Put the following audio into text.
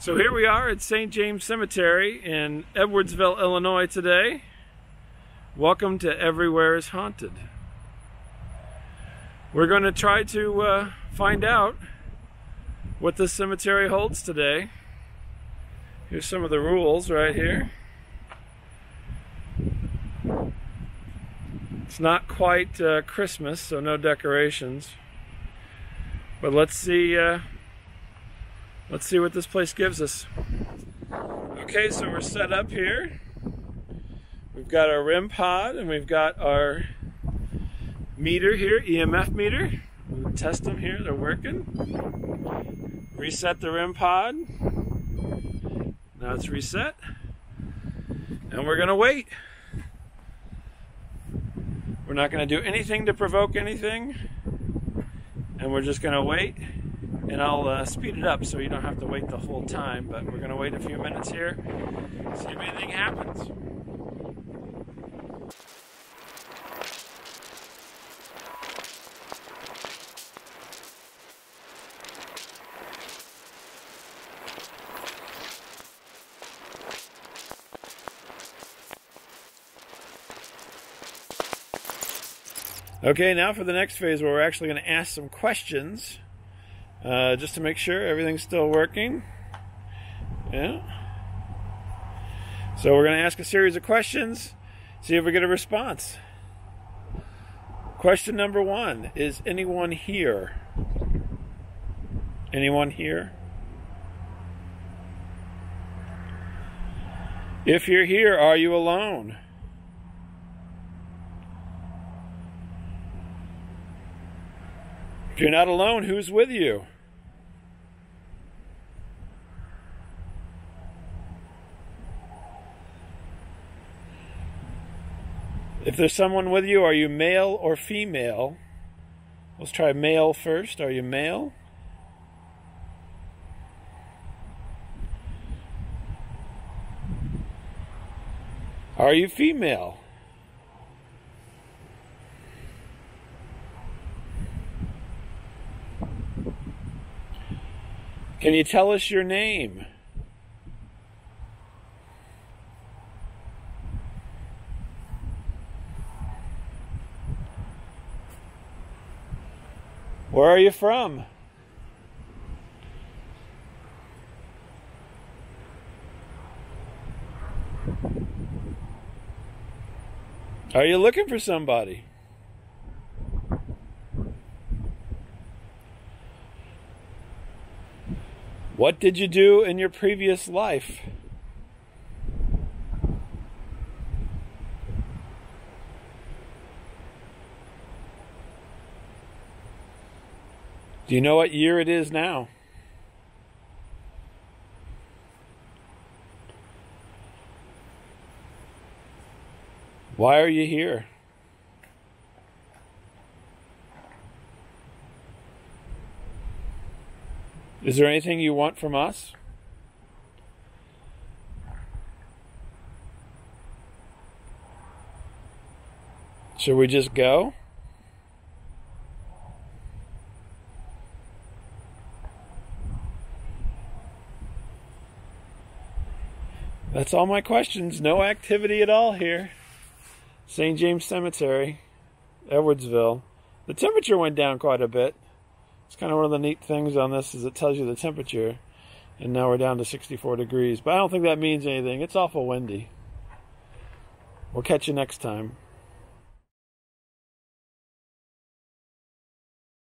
So here we are at St. James Cemetery in Edwardsville, Illinois today. Welcome to Everywhere is Haunted. We're going to try to uh, find out what this cemetery holds today. Here's some of the rules right here. It's not quite uh, Christmas, so no decorations. But let's see uh, let's see what this place gives us. Okay, so we're set up here. We've got our REM pod and we've got our meter here, EMF meter. We'll test them here, they're working. Reset the REM pod. Now it's reset. And we're gonna wait. We're not gonna do anything to provoke anything. And we're just gonna wait and I'll uh, speed it up so you don't have to wait the whole time. But we're going to wait a few minutes here, see if anything happens. Okay, now for the next phase where we're actually going to ask some questions uh, just to make sure everything's still working. Yeah. So we're going to ask a series of questions, see if we get a response. Question number one Is anyone here? Anyone here? If you're here, are you alone? If you're not alone, who's with you? If there's someone with you, are you male or female? Let's try male first. Are you male? Are you female? Can you tell us your name? Where are you from? Are you looking for somebody? What did you do in your previous life? Do you know what year it is now? Why are you here? Is there anything you want from us? Should we just go? That's all my questions. No activity at all here. St. James Cemetery, Edwardsville. The temperature went down quite a bit. It's kind of one of the neat things on this is it tells you the temperature. And now we're down to 64 degrees. But I don't think that means anything. It's awful windy. We'll catch you next time.